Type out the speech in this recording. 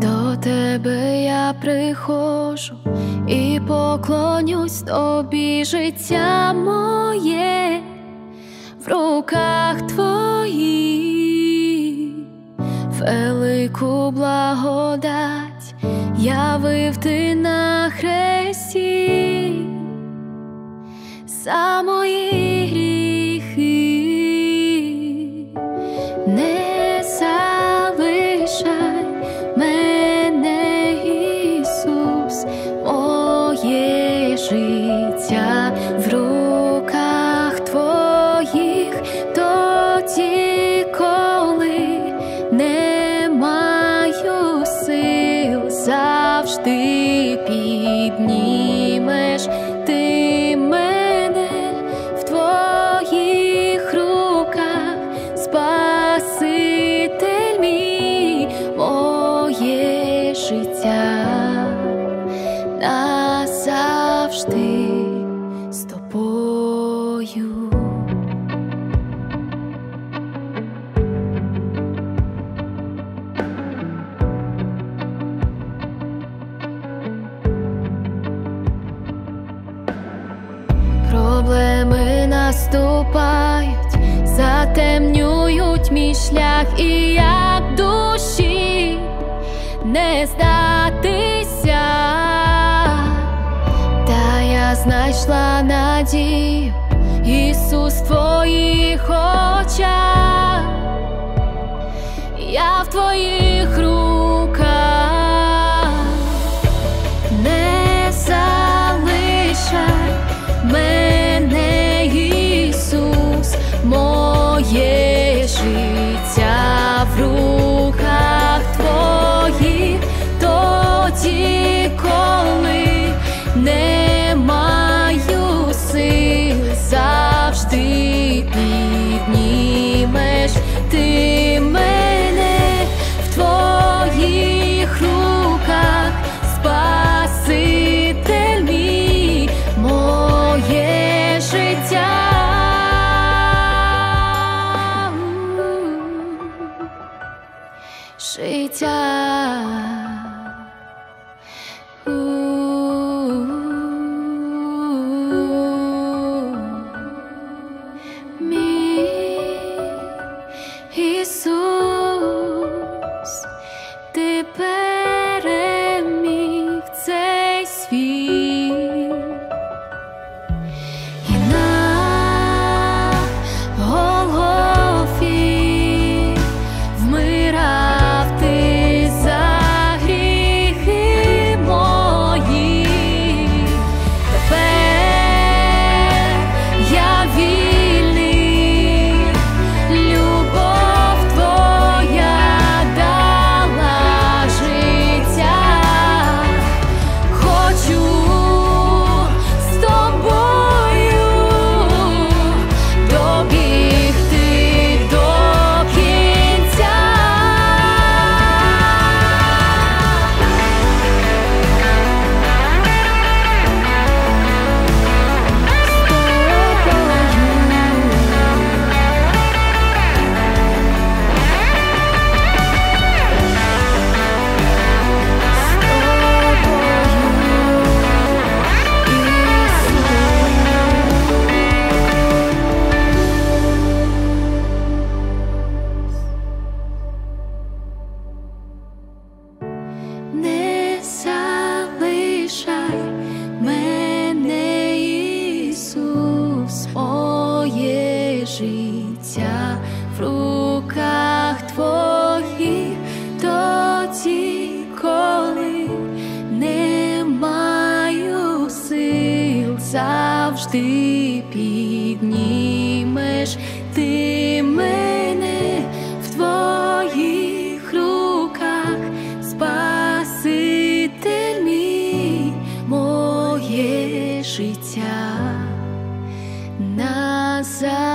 До тебе я приходжу і поклонюсь тобі життя моє в руках твоїх, велику благодать явив ти на хресті за мої гріхи. Життя Наступають, затемнюють мій шлях, і як душі не здатися, та я знайшла надію, Ісус в твоїх очах, я в твоїх руках. Завжди піднімеш. Ти мене в твоїх руках, Спаситель мій, моє життя. Назавжди